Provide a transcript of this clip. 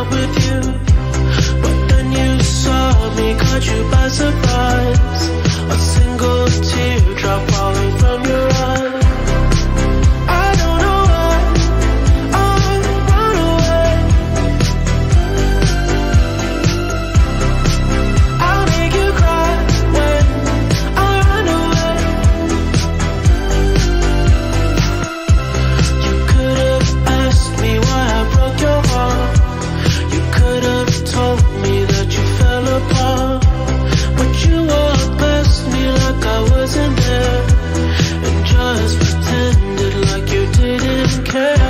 up with you. But then you saw me, caught you by surprise turn